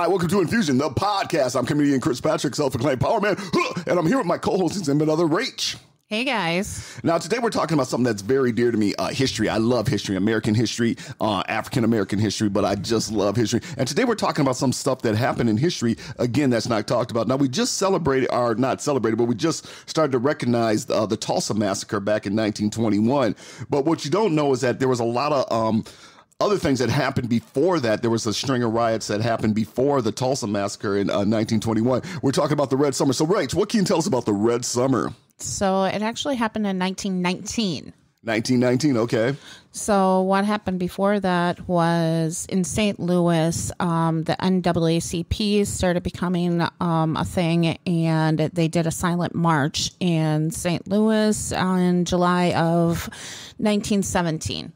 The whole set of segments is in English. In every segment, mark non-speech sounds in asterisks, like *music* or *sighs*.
Hi, welcome to Infusion, the podcast. I'm comedian Chris Patrick, self-acclaimed power man, *gasps* and I'm here with my co-host, and another Rach. Hey guys. Now today we're talking about something that's very dear to me, uh, history. I love history, American history, uh, African American history, but I just love history. And today we're talking about some stuff that happened in history, again, that's not talked about. Now we just celebrated, or not celebrated, but we just started to recognize uh, the Tulsa Massacre back in 1921. But what you don't know is that there was a lot of, um, other things that happened before that. There was a string of riots that happened before the Tulsa massacre in uh, 1921. We're talking about the Red Summer. So, Rach, what can you tell us about the Red Summer? So, it actually happened in 1919. 1919, okay. So, what happened before that was in St. Louis, um, the NAACP started becoming um, a thing, and they did a silent march in St. Louis in July of 1917.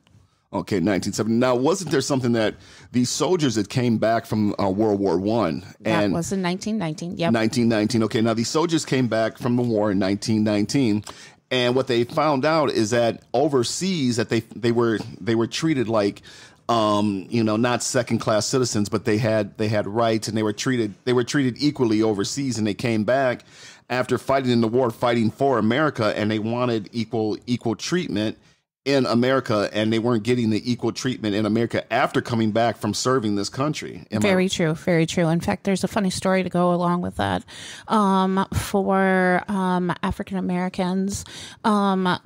Okay, 1970. Now, wasn't there something that these soldiers that came back from uh, World War One and that was in 1919? Yep. 1919. Okay, now these soldiers came back from the war in 1919, and what they found out is that overseas that they they were they were treated like um, you know, not second class citizens, but they had they had rights and they were treated they were treated equally overseas, and they came back after fighting in the war, fighting for America, and they wanted equal equal treatment in America and they weren't getting the equal treatment in America after coming back from serving this country. Am very I- true, very true. In fact, there's a funny story to go along with that. Um, for um, African Americans, um,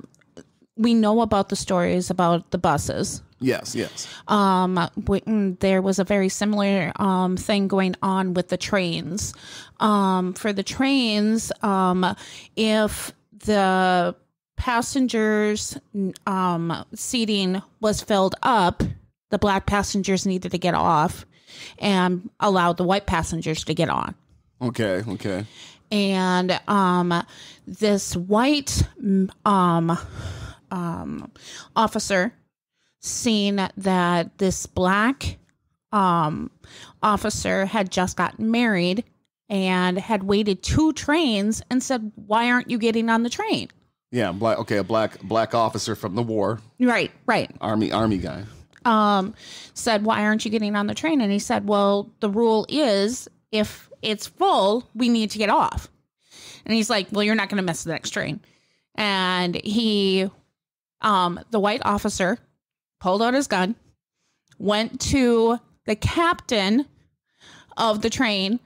we know about the stories about the buses. Yes, yes. Um, mm, there was a very similar um, thing going on with the trains. Um, for the trains, um, if the passengers um, seating was filled up, the black passengers needed to get off and allowed the white passengers to get on. Okay, okay. And um, this white um, um, officer seen that this black um, officer had just gotten married and had waited two trains and said, Why aren't you getting on the train? Yeah, black. Okay, a black black officer from the war. Right, right. Army army guy. Um, said, "Why aren't you getting on the train?" And he said, "Well, the rule is if it's full, we need to get off." And he's like, "Well, you're not going to miss the next train." And he, um, the white officer, pulled out his gun, went to the captain of the train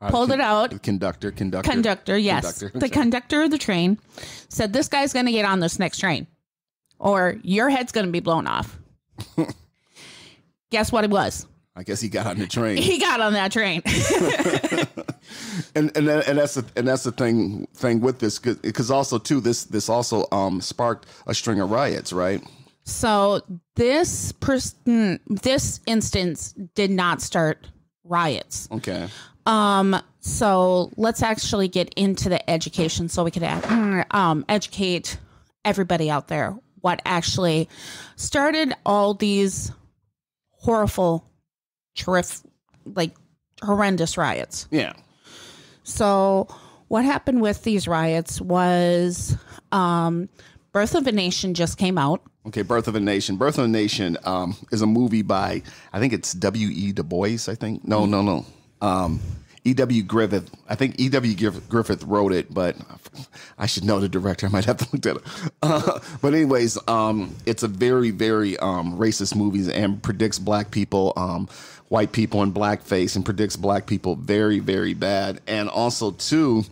uh, pulled con- it out. Conductor, conductor. Conductor, yes. Conductor. The conductor of the train said, This guy's going to get on this next train, or your head's going to be blown off. *laughs* Guess what it was? I guess he got on the train. He got on that train. *laughs* *laughs* and and and that's the and that's the thing thing with this because also too this this also um sparked a string of riots, right? So this person this instance did not start riots. Okay. Um, so let's actually get into the education so we could um, educate everybody out there what actually started all these horrible, terrific, like horrendous riots. Yeah. So what happened with these riots was um, Birth of a Nation just came out. Okay, Birth of a Nation. Birth of a Nation um, is a movie by I think it's W. E. Du Bois. I think no, no, no. Um, E.W. Griffith. I think E.W. Griffith wrote it, but I should know the director. I might have to look that up. *laughs* Uh, but anyways, um, it's a very, very um, racist movie and predicts black people, um, white people in blackface, and predicts black people very, very bad. And also too,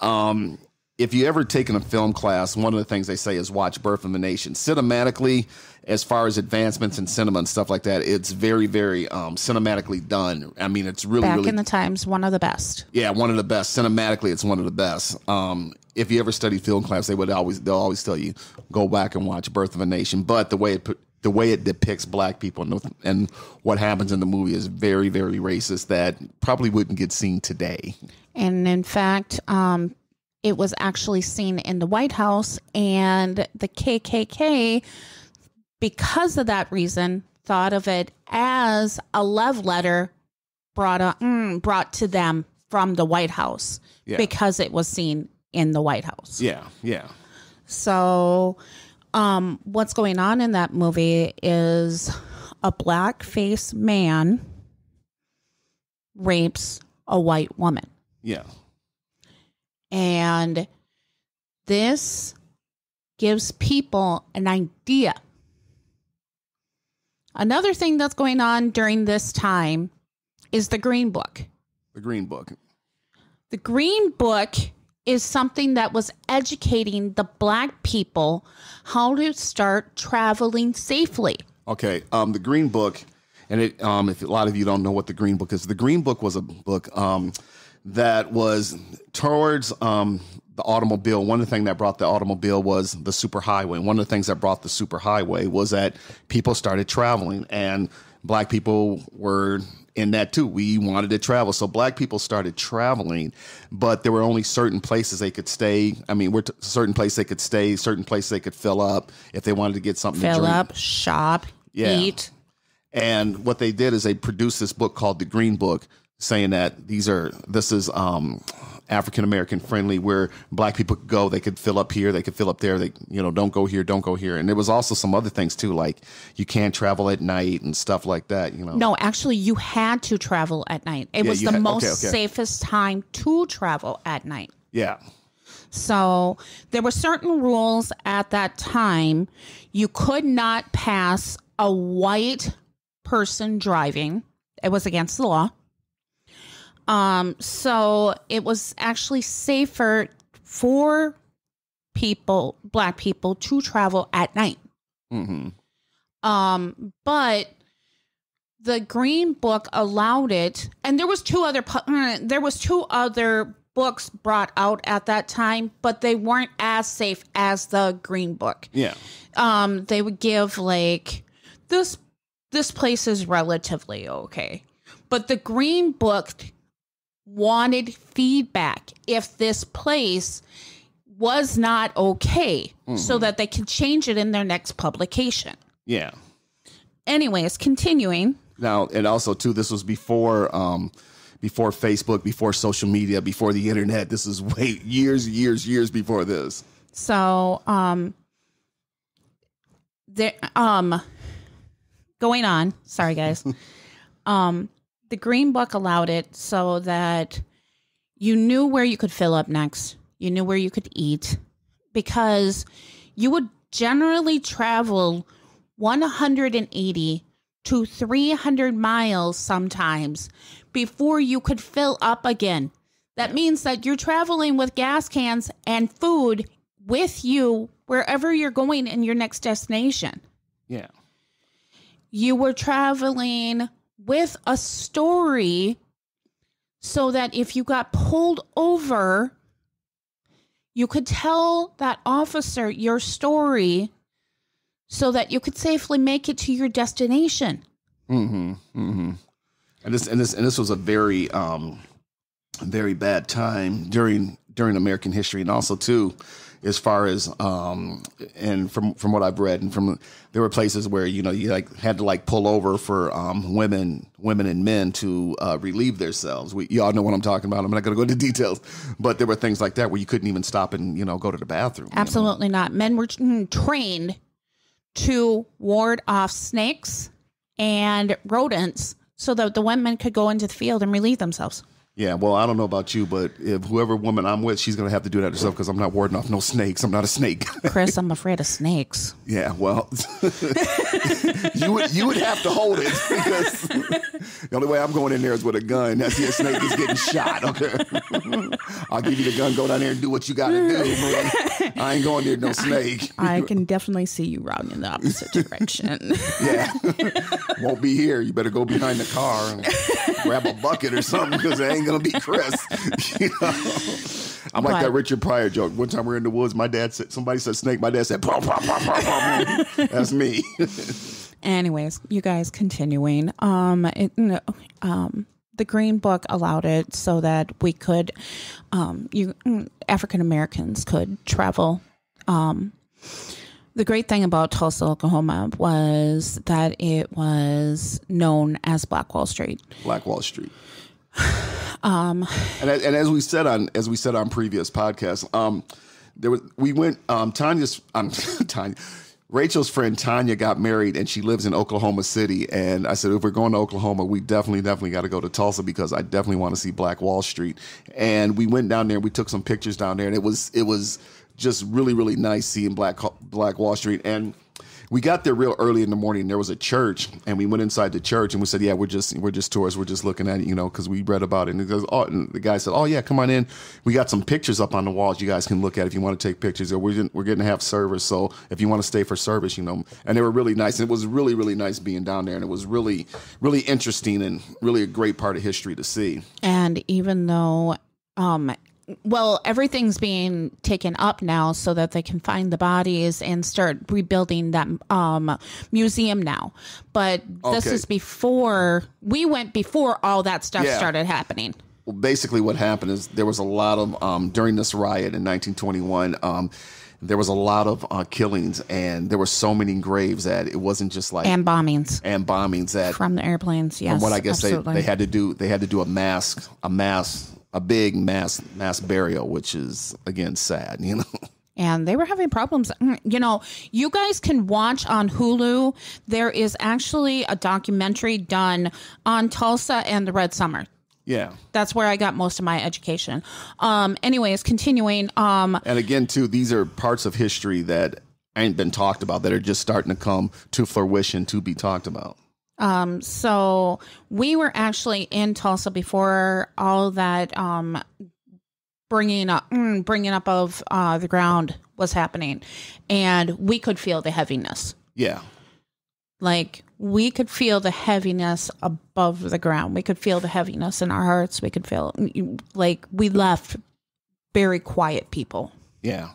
um, if you ever taken a film class, one of the things they say is watch Birth of a Nation. Cinematically, as far as advancements in cinema and stuff like that, it's very, very um, cinematically done. I mean, it's really, back really, in the times, one of the best. Yeah, one of the best. Cinematically, it's one of the best. Um, if you ever study film class, they would always they'll always tell you go back and watch Birth of a Nation. But the way it the way it depicts black people and, and what happens in the movie is very, very racist. That probably wouldn't get seen today. And in fact, um, it was actually seen in the White House, and the KKK, because of that reason, thought of it as a love letter brought a, mm, brought to them from the White House yeah. because it was seen in the White House. Yeah, yeah. So, um, what's going on in that movie is a black face man rapes a white woman. Yeah. And this gives people an idea. Another thing that's going on during this time is the Green Book. The Green Book. The Green Book is something that was educating the black people how to start traveling safely. Okay. Um, the Green Book, and it, um, if a lot of you don't know what the Green Book is, the Green Book was a book um, that was towards um, the automobile. One of the things that brought the automobile was the superhighway. One of the things that brought the superhighway was that people started traveling, and black people were in that too. We wanted to travel, so black people started traveling, but there were only certain places they could stay. I mean, we're certain places they could stay, certain places they could fill up if they wanted to get something to Fill up, shop, Yeah. eat. And what they did is they produced this book called the Green Book, saying that these are this is um, African American friendly, where black people could go, they could fill up here, they could fill up there. They you know don't go here, don't go here. And there was also some other things too, like you can't travel at night and stuff like that. You know, No, actually, you had to travel at night. It Yeah, was the had- most okay, okay. safest time to travel at night. yeah, So there were certain rules at that time. You could not pass a white person driving. It was against the law. Um, so it was actually safer for people, black people, to travel at night. hmm Um, but the Green Book allowed it, and there was two other uh, there was two other books brought out at that time, but they weren't as safe as the Green Book. yeah, Um, they would give like this this place is relatively okay, but the Green Book wanted feedback if this place was not okay, so that they could change it in their next publication yeah. anyways, continuing. Now, and also too, this was before um, before Facebook, before social media, before the internet. This is way *laughs* years, years, years before this. So, um, there, um, going on. Sorry, guys. *laughs* um, the Green Book allowed it so that you knew where you could fill up next. You knew where you could eat because you would generally travel 180 to 300 miles sometimes before you could fill up again. That means that you're traveling with gas cans and food with you wherever you're going in your next destination. Yeah, You were traveling with a story so that if you got pulled over, you could tell that officer your story so that you could safely make it to your destination. Mm-hmm. Mm-hmm. And this and this and this was a very um very bad time during during American history and also too as far as um and from from what I've read and from there were places where you know you like had to like pull over for um women women and men to uh, relieve themselves. We y'all know what I'm talking about. I'm not going to go into details, but there were things like that where you couldn't even stop and you know go to the bathroom. you know? Absolutely not. Men were mm, trained to ward off snakes and rodents so that the women could go into the field and relieve themselves. Yeah, well, I don't know about you, but if whoever woman I'm with, she's gonna have to do that herself because I'm not warding off no snakes. I'm not a snake. *laughs* Chris, I'm afraid of snakes. yeah, well, *laughs* you would you would have to hold it *laughs* because the only way I'm going in there is with a gun. I see a snake is getting shot. Okay, I'll give you the gun. Go down there and do what you got to do. Man. I ain't going near no snake. I can definitely see you running in the opposite direction. Yeah, won't be here. You better go behind the car and grab a bucket or something because it ain't gonna be Chris. *laughs* You know? I'm like But- that Richard Pryor joke. One time we were in the woods, my dad said somebody said snake. My dad said, pop, pop, pop, pop, pop. *laughs* That's me. Anyways, you guys continuing. Um, it, no, um, the Green Book allowed it so that we could, um, you African Americans could travel. Um, the great thing about Tulsa, Oklahoma, was that it was known as Black Wall Street. Black Wall Street. *sighs* *laughs* Um, and, and as we said on as we said on previous podcasts, um, there was we went um, Tanya's um, *laughs* Tanya. Rachel's friend Tanya got married and she lives in Oklahoma City. And I said, if we're going to Oklahoma, we definitely, definitely got to go to Tulsa because I definitely want to see Black Wall Street. And we went down there. We took some pictures down there, and it was it was just really really nice seeing Black Black Wall Street. And we got there real early in the morning. There was a church, and we went inside the church, and we said, "Yeah, we're just we're just tourists. We're just looking at it, you know, because we read about it." And, goes, oh, and the guy said, "Oh yeah, come on in. We got some pictures up on the walls. You guys can look at if you want to take pictures. Or we're we're getting to have service, so if you want to stay for service, you know." And they were really nice. And it was really really nice being down there, and it was really really interesting and really a great part of history to see. And even though um well, everything's being taken up now so that they can find the bodies and start rebuilding that um, museum now. But this Okay. is before we went before all that stuff Yeah. started happening. Well, basically, what happened is there was a lot of um, during this riot in 1921. Um, there was a lot of uh, killings, and there were so many graves that it wasn't just like And bombings and bombings that from the airplanes. Yes. from what I guess they, they had to do they had to do a mask a mass a big mass mass burial, which is again sad, *laughs* you know. and they were having problems. Mm, You know, you guys can watch on Hulu. There is actually a documentary done on Tulsa and the Red Summer. yeah, That's where I got most of my education. Um, anyways, continuing. Um, and again too, these are parts of history that ain't been talked about that are just starting to come to fruition to be talked about. Um, so we were actually in Tulsa before all that um, bringing up mm, bringing up of uh, the ground was happening, and we could feel the heaviness. Yeah, Like we could feel the heaviness above the ground. We could feel the heaviness in our hearts. We could feel like we left very quiet people. Yeah.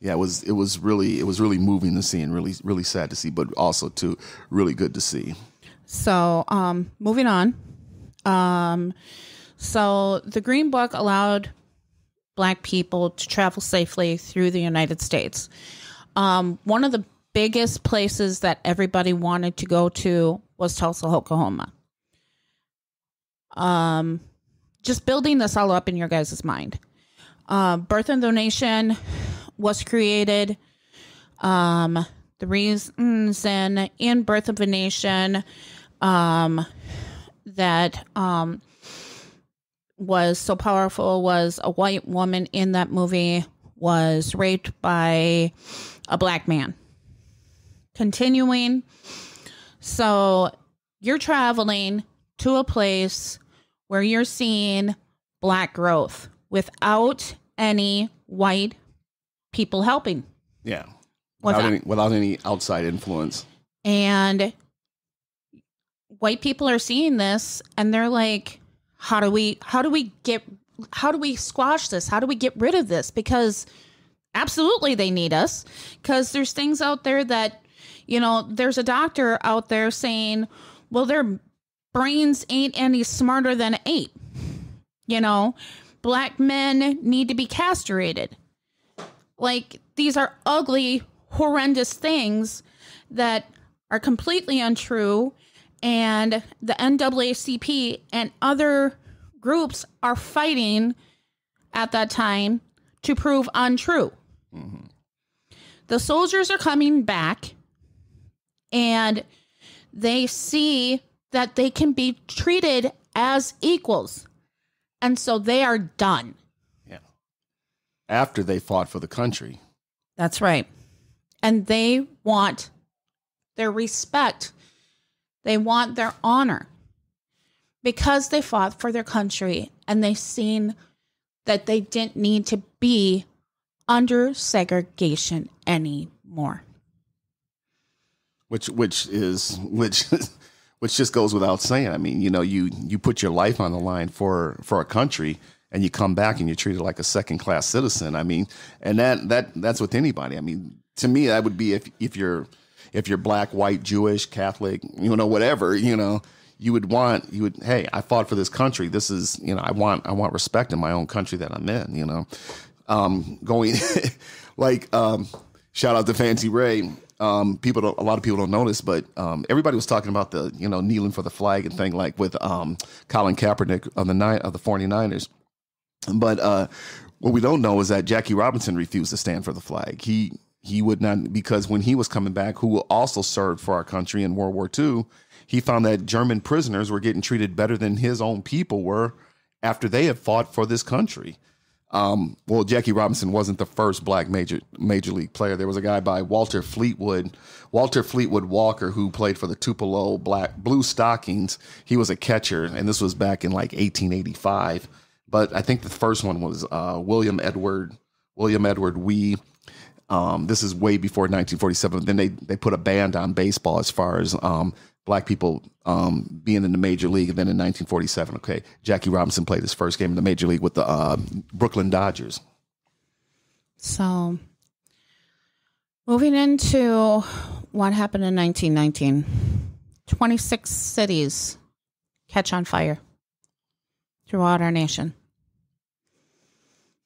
Yeah, it was it was really it was really moving to see and really really sad to see, but also too really good to see. So, um, moving on. Um, so the Green Book allowed Black people to travel safely through the United States. Um, one of the biggest places that everybody wanted to go to was Tulsa, Oklahoma. Um, just building this all up in your guys' mind. Uh, Birth of a Nation was created. Um, the reason in Birth of a Nation um, that um, was so powerful was a white woman in that movie was raped by a black man. Continuing, so you're traveling to a place where you're seeing black growth without any white people helping. Yeah. What's Without any, without any outside influence. and white people are seeing this and they're like how do we how do we get how do we squash this? How do we get rid of this? Because absolutely they need us. Because there's things out there that you know there's a doctor out there saying well their brains ain't any smarter than an ape you know black men need to be castrated. Like these are ugly horrendous things that are completely untrue and the NAACP and other groups are fighting at that time to prove untrue. The soldiers are coming back and they see that they can be treated as equals. And so they are done. Yeah. After they fought for the country. That's right. And they want their respect. They want their honor because they fought for their country and they've seen that they didn't need to be under segregation anymore. which which is which *laughs* which just goes without saying. I mean, you know, you you put your life on the line for for a country, and you come back and you're treated like a second class citizen. I mean, and that that that's with anybody. I mean, to me, that would be if if you're if you're black, white, Jewish, Catholic, you know, whatever, you know. You would want you would hey I fought for this country this is you know I want I want respect in my own country that I'm in you know um, going *laughs* like um, shout out to Fancy Ray. Um, people a lot of people don't notice, but um, everybody was talking about the you know kneeling for the flag and thing like with um, Colin Kaepernick of the nine of the 49ers. But uh, what we don't know is that Jackie Robinson refused to stand for the flag. He he would not because when he was coming back, who also served for our country in World War II, he found that German prisoners were getting treated better than his own people were after they had fought for this country. Um, well, Jackie Robinson wasn't the first black major major league player. There was a guy by Walter Fleetwood, Walter Fleetwood Walker, who played for the Toledo Black Blue Stockings. He was a catcher, and this was back in like 1885. But I think the first one was uh, William Edward William Edward Wee. Um, this is way before 1947. Then they they put a ban on baseball as far as um, black people um, being in the major league. And then in 1947, okay, Jackie Robinson played his first game in the major league with the uh, Brooklyn Dodgers. So, moving into what happened in 1919, 26 cities catch on fire throughout our nation.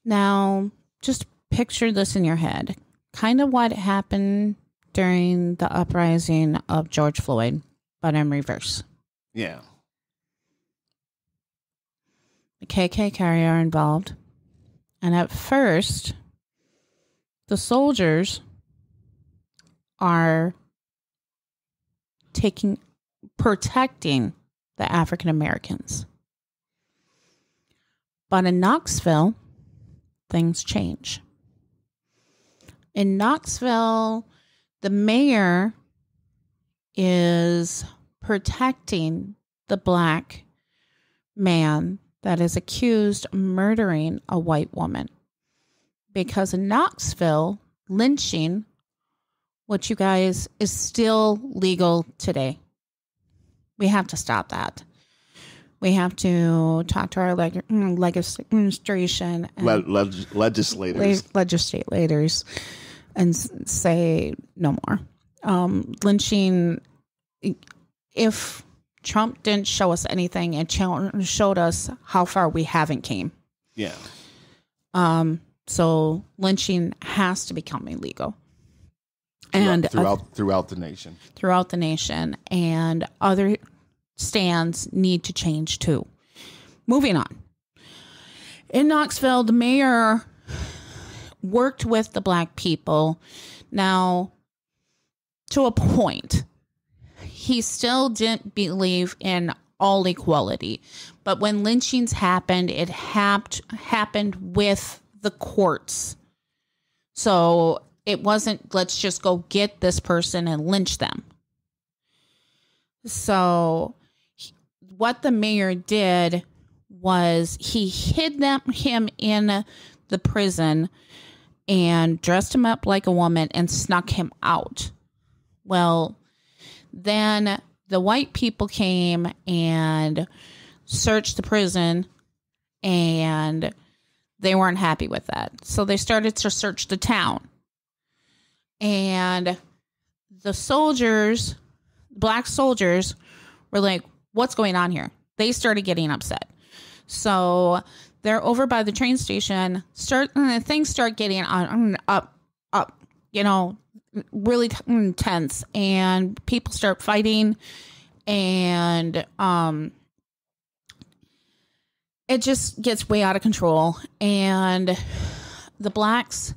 Now, just picture this in your head kind of what happened during the uprising of George Floyd, but in reverse. Yeah. The KKK are involved. And at first, the soldiers are taking, protecting the African Americans. But in Knoxville, things change. In Knoxville, the mayor is protecting the black man that is accused of murdering a white woman. Because in Knoxville, lynching, what you guys is still legal today. We have to stop that. We have to talk to our leg- legislation and Le- leg- legislators. le- legislators and say no more. Um, lynching, if Trump didn't show us anything and showed us how far we haven't came. yeah. Um, so lynching has to become illegal. And throughout throughout the nation. throughout the nation, and other stands need to change too. Moving on. In Knoxville, the mayor worked with the black people. Now, to a point, he still didn't believe in all equality. But when lynchings happened, it hap- happened with the courts. So it wasn't, let's just go get this person and lynch them. So he- what the mayor did was he hid them him in the prison and dressed him up like a woman and snuck him out. Well, then the white people came and searched the prison and they weren't happy with that. So they started to search the town. And the soldiers, black soldiers, were like, What's going on here? They started getting upset. So they're over by the train station. Start uh, things start getting on up, up. You know, really t- intense, and people start fighting, and um, it just gets way out of control, and the blacks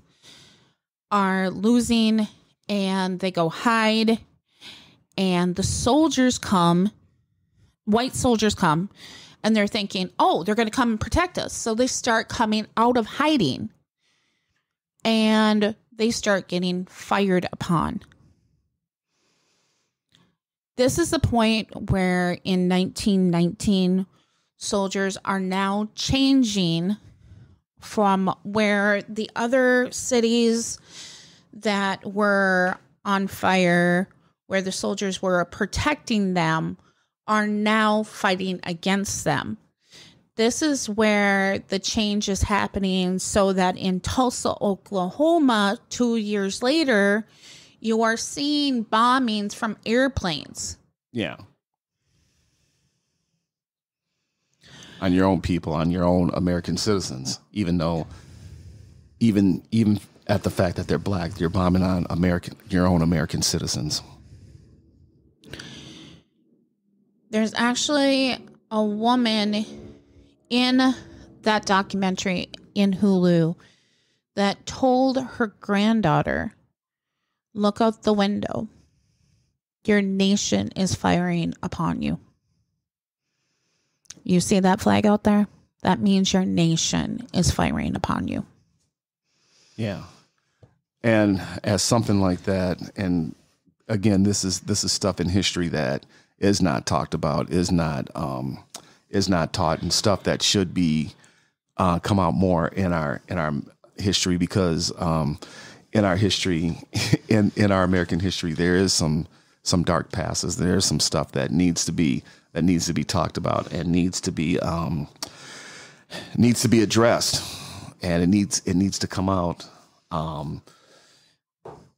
are losing, and they go hide, and the soldiers come, white soldiers come and they're thinking, oh, they're going to come and protect us. So they start coming out of hiding and they start getting fired upon. This is the point where in 1919, soldiers are now changing from where the other cities that were on fire, where the soldiers were protecting them, are now fighting against them. This is where the change is happening so that in Tulsa, Oklahoma, two years later, you are seeing bombings from airplanes. Yeah. On your own people, on your own American citizens, even though even even at the fact that they're black, you're bombing on American your own American citizens. There's actually a woman in that documentary in Hulu that told her granddaughter Look out the window. Your nation is firing upon you. You see that flag out there? That means your nation is firing upon you. Yeah. And as something like that, and again, this is this is stuff in history that is not talked about, is not um, is not taught, and stuff that should be uh, come out more in our in our history because um, in our history, *laughs* in in our American history, there is some some dark passes. There is some stuff that needs to be that needs to be talked about and needs to be um, needs to be addressed, and it needs it needs to come out um,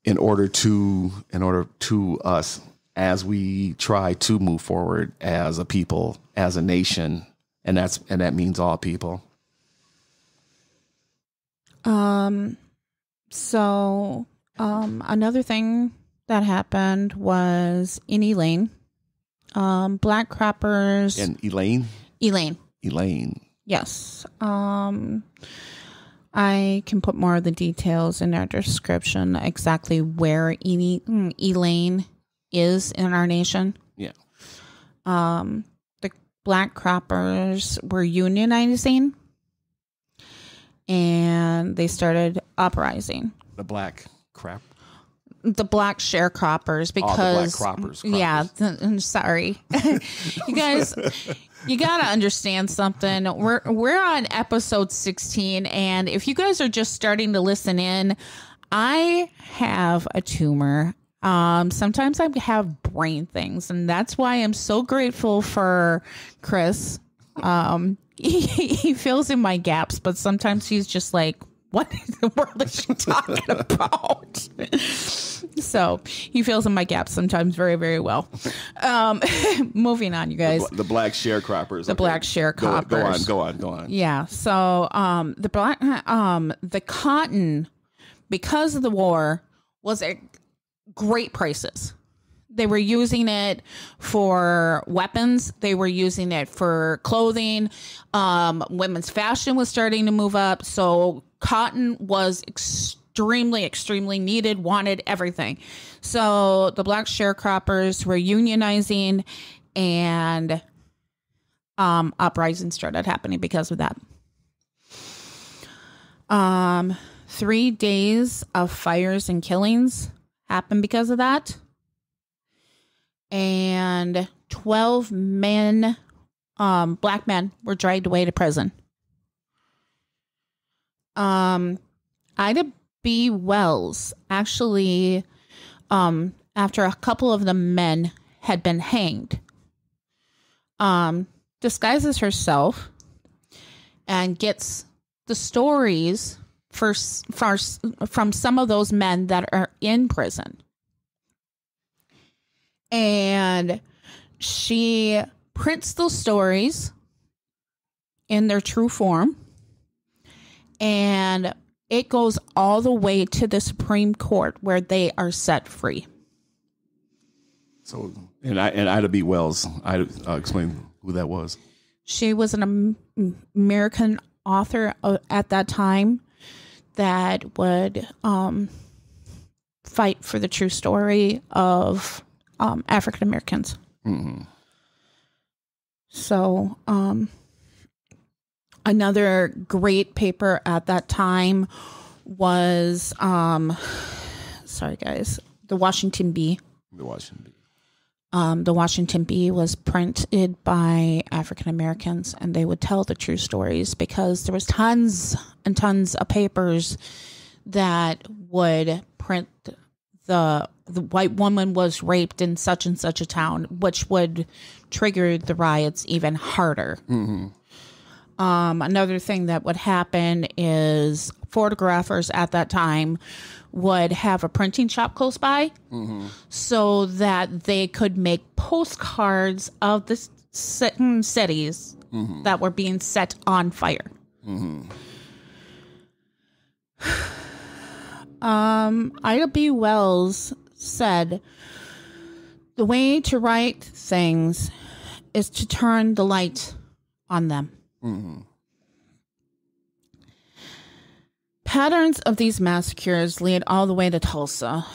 in order to in order to us as we try to move forward as a people, as a nation, and that's and that means all people. Um, so um, another thing that happened was in Elaine, um, black crappers. And Elaine, Elaine, Elaine, yes. Um, I can put more of the details in our description exactly where Elaine, mm, Elaine is in our nation. yeah, um, the black croppers were unionizing and they started uprising. The black crap. the black sharecroppers Oh, black because croppers, yeah *laughs* th- I'm sorry. *laughs* You guys you gotta understand something. We're we're on episode 16 and if you guys are just starting to listen in i have a tumor um sometimes i have brain things and that's why i'm so grateful for chris. Um *laughs* he, he fills in my gaps but sometimes he's just like what in the world is she talking about? *laughs* So he fills in my gaps sometimes very very well. Um *laughs* moving on you guys. The black sharecroppers. the black Go, go on, sharecroppers go on, go on. yeah so um the black um the cotton because of the war was great prices. They were using it for weapons. They were using it for clothing. Um women's fashion was starting to move up. So cotton was extremely extremely needed wanted everything. So the black sharecroppers were unionizing and um uprisings started happening because of that. Um three days of fires and killings happened because of that. And 12 men um black men were dragged away to prison. Um ida b. Wells actually um after a couple of the men had been hanged um disguises herself and gets the stories for, for from some of those men that are in prison and she prints those stories in their true form and it goes all the way to the supreme court where they are set free So, and I and Ida B. Wells, I uh, explain who that was. she was an american author uh, at that time that would um, fight for the true story of um, african americans hmm So, um, another great paper at that time was, um, sorry guys, the Washington Bee. The Washington. Bee. Um, the Washington Bee was printed by African Americans, and they would tell the true stories because there was tons and tons of papers that would print the the white woman was raped in such and such a town, which would trigger the riots even harder. Um, another thing that would happen is photographers at that time would have a printing shop close by so that they could make postcards of the certain cities that were being set on fire. *sighs* Um, Ida B. Wells said, The way to right things is to turn the light on them. Patterns of these massacres lead all the way to Tulsa.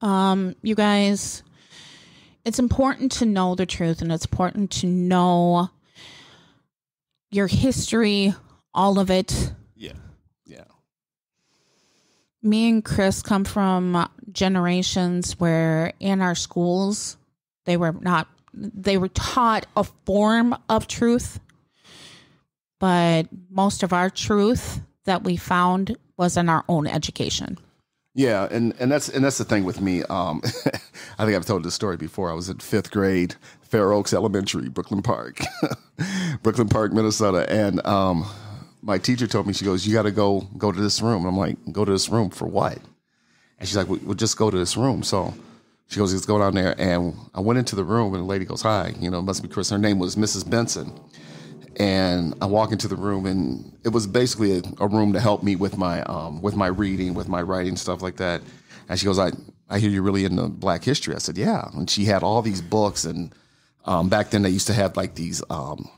Um, you guys, it's important to know the truth and it's important to know your history, all of it. Yeah. Yeah. Me and Chris come from generations where in our schools they were not they were taught a form of truth, but most of our truth that we found was in our own education. Yeah, and, and that's and that's the thing with me. Um, *laughs* I think I've told this story before. I was in fifth grade, Fair Oaks Elementary, Brooklyn Park, *laughs* Brooklyn Park, Minnesota, and um, my teacher told me she goes, "You got to go go to this room." And I'm like, "Go to this room for what?" And she's like, "We'll just go to this room." So she goes, "Let's go down there." And I went into the room, and the lady goes, "Hi, you know, it must be Chris." Her name was Mrs. Benson and I walk into the room, and it was basically a, a room to help me with my um, with my reading, with my writing, stuff like that. And she goes, "I I hear you're really into Black history." I said, "Yeah." And she had all these books, and um, back then they used to have like these um,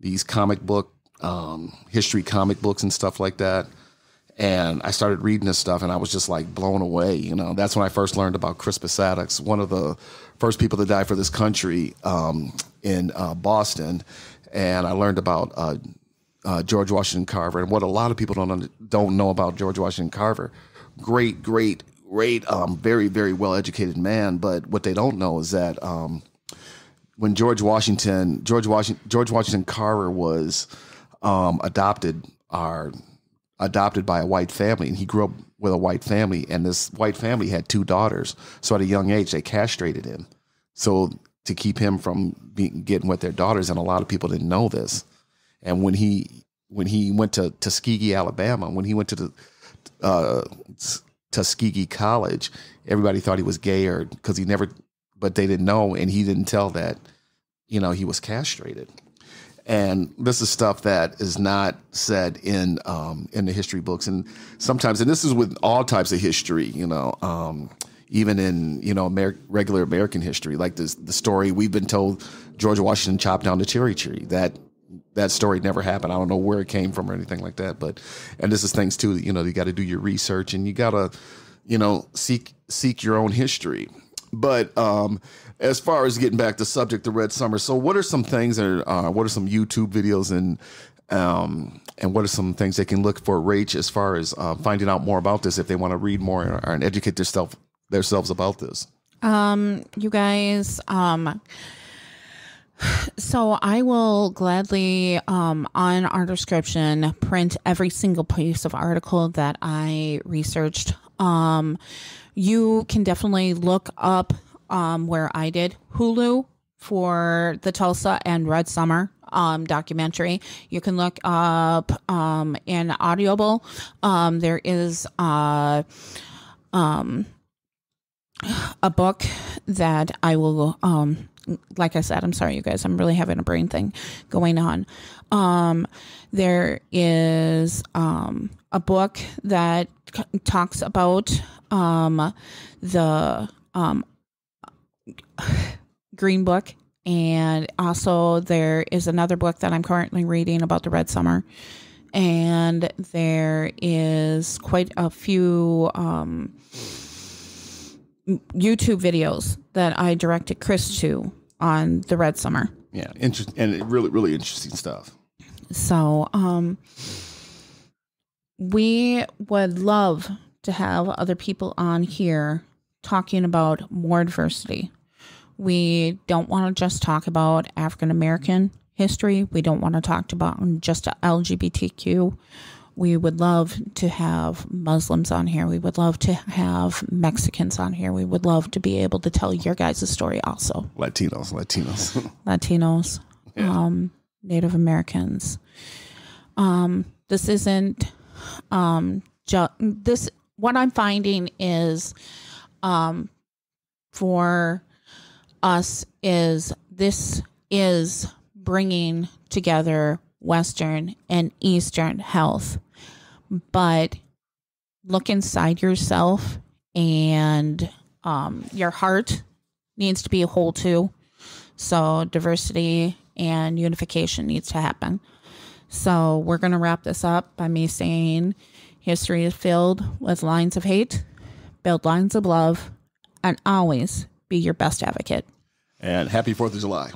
these comic book um, history comic books and stuff like that. And I started reading this stuff, and I was just like blown away. You know, that's when I first learned about Crispus Attucks, one of the first people to die for this country um, in uh, Boston and I learned about uh, uh, George Washington Carver and what a lot of people don't don't know about George Washington Carver. Great, great, great, um, very, very well educated man. But what they don't know is that um, when George Washington George Washington George Washington Carver was um, adopted, are adopted by a white family, and he grew up with a white family, and this white family had two daughters. So at a young age, they castrated him. So to keep him from being, getting with their daughters, and a lot of people didn't know this. And when he when he went to Tuskegee, Alabama, when he went to the uh, Tuskegee College, everybody thought he was gay or because he never, but they didn't know, and he didn't tell that, you know, he was castrated. And this is stuff that is not said in um, in the history books, and sometimes, and this is with all types of history, you know. Um, even in you know Amer- regular American history, like this, the story we've been told George Washington chopped down the cherry tree. That that story never happened. I don't know where it came from or anything like that. But and this is things too. You know, you got to do your research and you got to you know seek seek your own history. But um, as far as getting back to subject, the Red Summer. So, what are some things, or uh, what are some YouTube videos and um, and what are some things they can look for Rach as far as uh, finding out more about this if they want to read more or, or educate themselves themselves about this? Um, you guys, um, so I will gladly, um, on our description, print every single piece of article that I researched. Um, you can definitely look up, um, where I did Hulu for the Tulsa and Red Summer um, documentary. You can look up um, in Audible. Um, there is uh, um, a book that I will um like I said, I'm sorry you guys, I'm really having a brain thing going on. Um there is um a book that talks about um the um Green Book and also there is another book that I'm currently reading about the Red Summer and there is quite a few um YouTube videos that I directed Chris to on the Red Summer. Yeah, interesting and really, really interesting stuff. So, um, we would love to have other people on here talking about more diversity. We don't want to just talk about African American history. We don't want to talk about just LGBTQ we would love to have Muslims on here. We would love to have Mexicans on here. We would love to be able to tell your guys' story also. Latinos, Latinos, *laughs* Latinos, yeah. um, Native Americans. Um, this isn't um, just this. What I'm finding is, um, for us is this is bringing together Western, and Eastern health. But look inside yourself, and um, your heart needs to be a whole too. So, diversity and unification needs to happen. So, we're going to wrap this up by me saying history is filled with lines of hate, build lines of love, and always be your best advocate. And happy 4th of July.